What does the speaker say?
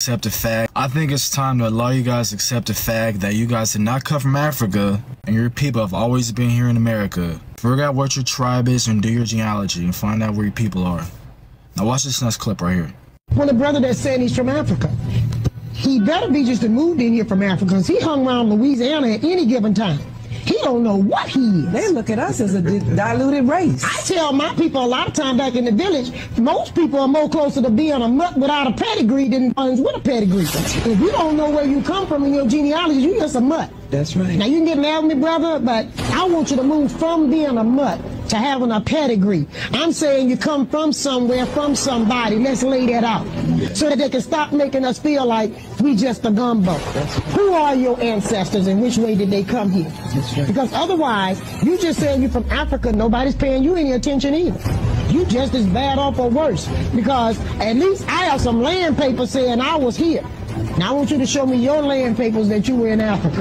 accept the fact. I think it's time to allow you guys to accept the fact that you guys did not come from Africa and your people have always been here in America. Figure out what your tribe is and do your genealogy and find out where your people are. Now watch this next clip right here. Well, the brother that's saying he's from Africa, he better be just moved in here from Africa because he hung around Louisiana at any given time. He don't know what he is. They look at us as a di- diluted race. I tell my people a lot of time back in the village, most people are more closer to being a mutt without a pedigree than ones with a pedigree. If you don't know where you come from in your genealogy, you're just a mutt. That's right. Now you can get mad with me, brother, but I want you to move from being a mutt to having a pedigree. I'm saying you come from somewhere, from somebody. Let's lay that out. So that they can stop making us feel like we just a gumbo. Who are your ancestors and which way did they come here? right. Because otherwise, you just saying you're from Africa, nobody's paying you any attention either. You just as bad off or worse. Because at least I have some land papers saying I was here. Now I want you to show me your land papers that you were in Africa.